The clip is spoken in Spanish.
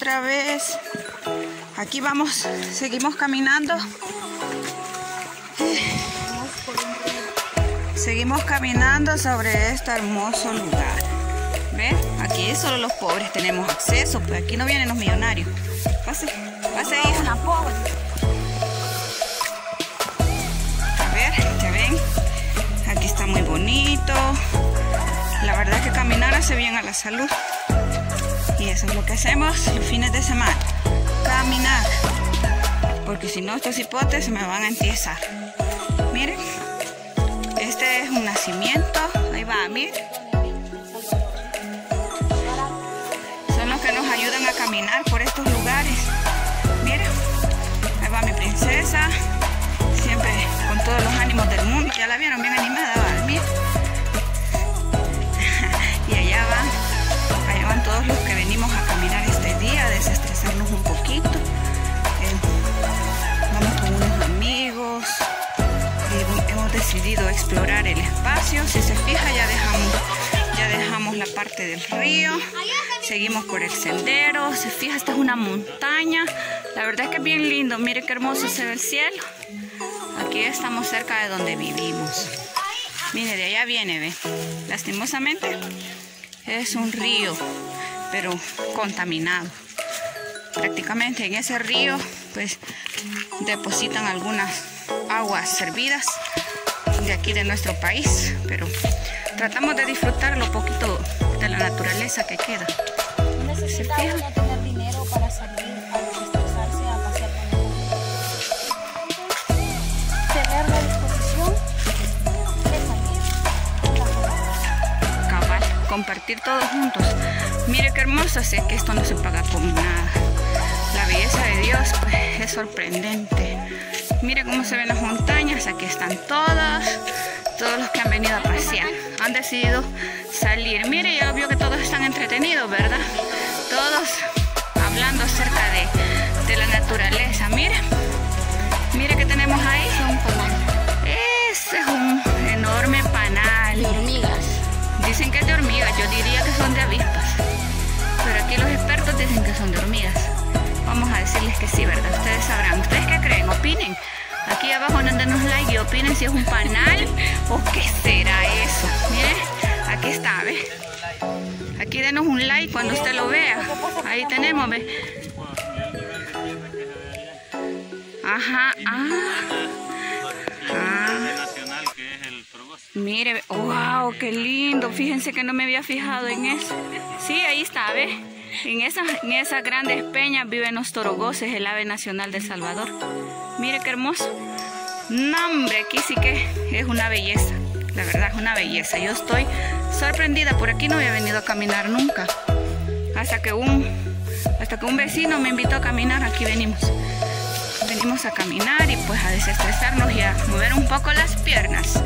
otra vez. Aquí vamos, seguimos caminando. Seguimos caminando sobre este hermoso lugar. ¿Ven? Aquí solo los pobres tenemos acceso, pues aquí no vienen los millonarios. Pase, pase hija. A ver, ya ven. Aquí está muy bonito. La verdad es que caminar hace bien a la salud. Eso es lo que hacemos los fines de semana. Caminar. Porque si no, estos hipotes me van a empezar. Miren. Este es un nacimiento. Ahí va, miren. Son los que nos ayudan a caminar por estos lugares. Miren. Ahí va mi princesa. Siempre con todos los ánimos del mundo. Ya la vieron bien animada, explorar el espacio. Si se fija, ya dejamos, ya dejamos la parte del río. Seguimos por el sendero. Se fija, esta es una montaña. La verdad es que es bien lindo. Mire qué hermoso se ve el cielo. Aquí estamos cerca de donde vivimos. Mire, de allá viene, ve. Lastimosamente es un río, pero contaminado. Prácticamente en ese río, pues depositan algunas aguas servidas de aquí de nuestro país, pero tratamos de disfrutar lo poquito de la naturaleza que queda. Necesita uno tener dinero para salir a desestresarse, a pasear con Tener la disposición de salir. Cabal, compartir todos juntos. Mire qué hermoso, sé que esto no se paga con nada. La belleza de Dios pues, es sorprendente. Mire cómo se ven las montañas, aquí están todas, todos los que han venido a pasear, han decidido salir. Mire, ya vio que todos están entretenidos, ¿verdad? Todos hablando acerca de, de la naturaleza. Mire, mire que tenemos ahí. Un panal. Ese es un enorme panal. De hormigas. Dicen que es de hormigas, yo diría que son de avispas. Aquí abajo denos like y opinen si es un panal o qué será eso. Miren, aquí está, ¿ve? Aquí denos un like cuando usted lo vea. Ahí tenemos, ¿ve? Ajá, ah. Ah. Mire, wow, qué lindo. Fíjense que no me había fijado en eso. Sí, ahí está, ¿ve? En esas, en esas grandes peñas viven los torogoces, el ave nacional de Salvador. Mire qué hermoso. No, hombre, aquí sí que es una belleza. La verdad es una belleza. Yo estoy sorprendida. Por aquí no había venido a caminar nunca. Hasta que un, hasta que un vecino me invitó a caminar, aquí venimos. Venimos a caminar y pues a desestresarnos y a mover un poco las piernas.